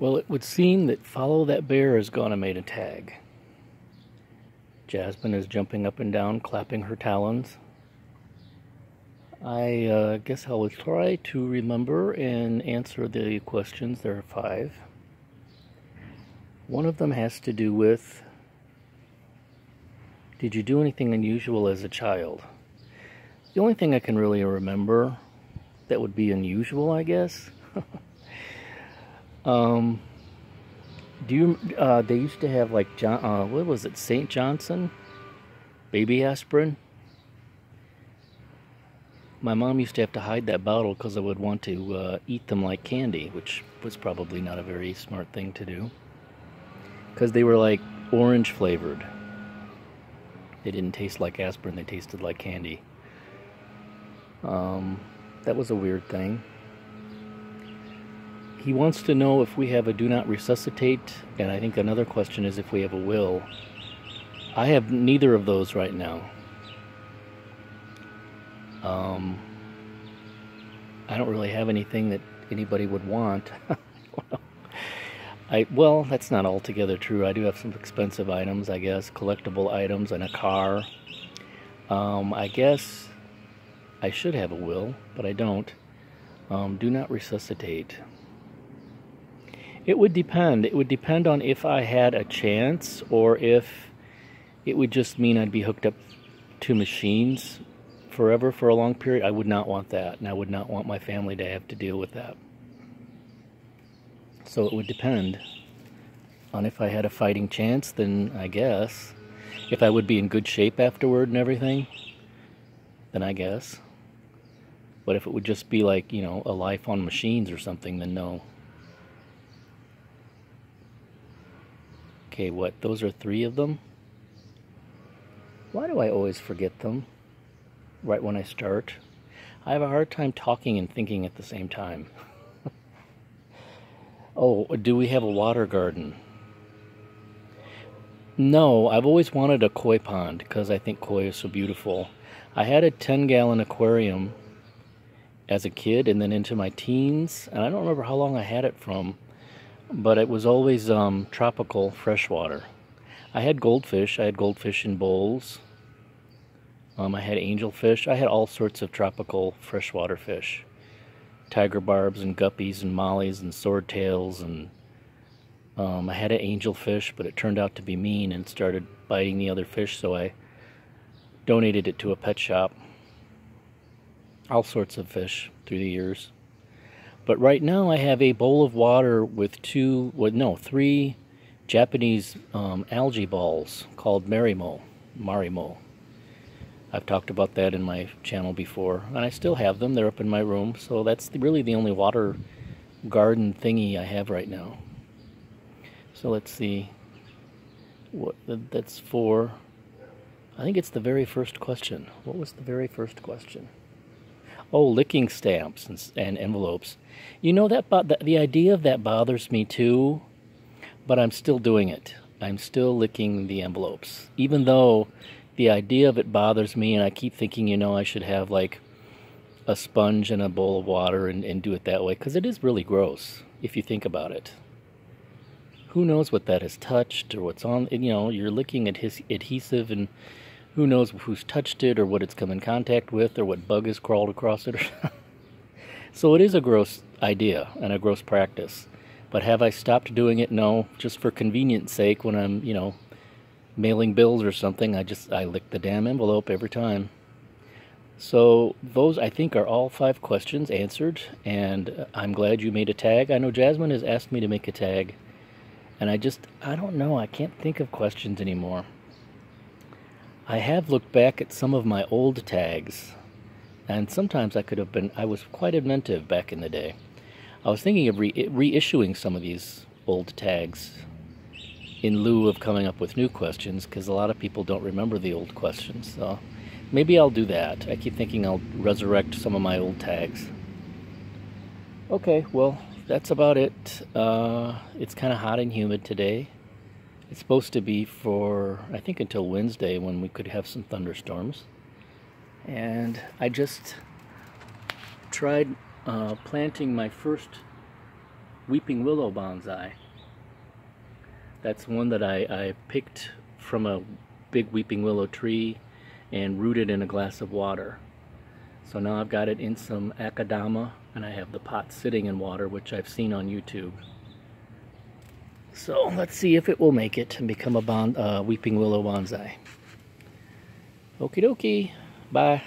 Well, it would seem that Follow That Bear has gone and made a tag. Jasmine is jumping up and down, clapping her talons. I uh, guess I will try to remember and answer the questions. There are five. One of them has to do with Did you do anything unusual as a child? The only thing I can really remember that would be unusual, I guess. um, do you? Uh, they used to have like John. Uh, what was it? Saint Johnson, baby aspirin. My mom used to have to hide that bottle because I would want to uh, eat them like candy, which was probably not a very smart thing to do. Because they were like orange flavored. They didn't taste like aspirin; they tasted like candy. Um, that was a weird thing. He wants to know if we have a do not resuscitate, and I think another question is if we have a will. I have neither of those right now. Um, I don't really have anything that anybody would want. I well, that's not altogether true. I do have some expensive items, I guess, collectible items, and a car. Um, I guess I should have a will, but I don't. Um, do not resuscitate. It would depend. It would depend on if I had a chance or if it would just mean I'd be hooked up to machines forever for a long period. I would not want that, and I would not want my family to have to deal with that. So it would depend on if I had a fighting chance, then I guess. If I would be in good shape afterward and everything, then I guess. But if it would just be like, you know, a life on machines or something, then no. Okay, what? Those are three of them? Why do I always forget them right when I start? I have a hard time talking and thinking at the same time. oh, do we have a water garden? No, I've always wanted a koi pond because I think koi is so beautiful. I had a 10 gallon aquarium as a kid and then into my teens. And I don't remember how long I had it from, but it was always um, tropical freshwater. I had goldfish. I had goldfish in bowls. Um, I had angelfish. I had all sorts of tropical freshwater fish. Tiger barbs and guppies and mollies and swordtails and um, I had an angelfish, but it turned out to be mean and started biting the other fish, so I donated it to a pet shop all sorts of fish through the years. But right now I have a bowl of water with two, well, no, three Japanese um, algae balls called Marimo. Marimo. I've talked about that in my channel before, and I still have them. They're up in my room, so that's really the only water garden thingy I have right now. So let's see. What that's for? I think it's the very first question. What was the very first question? Oh, licking stamps and, and envelopes. You know that the, the idea of that bothers me too, but I'm still doing it. I'm still licking the envelopes, even though the idea of it bothers me, and I keep thinking, you know, I should have like a sponge and a bowl of water and, and do it that way, because it is really gross if you think about it. Who knows what that has touched or what's on? You know, you're licking at his adhesive and who knows who's touched it or what it's come in contact with or what bug has crawled across it. so it is a gross idea and a gross practice. But have I stopped doing it? No, just for convenience sake when I'm, you know, mailing bills or something, I just I lick the damn envelope every time. So those I think are all five questions answered and I'm glad you made a tag. I know Jasmine has asked me to make a tag and I just I don't know, I can't think of questions anymore. I have looked back at some of my old tags, and sometimes I could have been, I was quite inventive back in the day. I was thinking of re reissuing some of these old tags in lieu of coming up with new questions because a lot of people don't remember the old questions. So maybe I'll do that. I keep thinking I'll resurrect some of my old tags. Okay, well, that's about it. Uh, it's kind of hot and humid today. It's supposed to be for, I think, until Wednesday when we could have some thunderstorms. And I just tried uh, planting my first weeping willow bonsai. That's one that I, I picked from a big weeping willow tree and rooted in a glass of water. So now I've got it in some akadama and I have the pot sitting in water which I've seen on YouTube. So let's see if it will make it and become a uh, weeping willow bonsai. Okie dokie. Bye.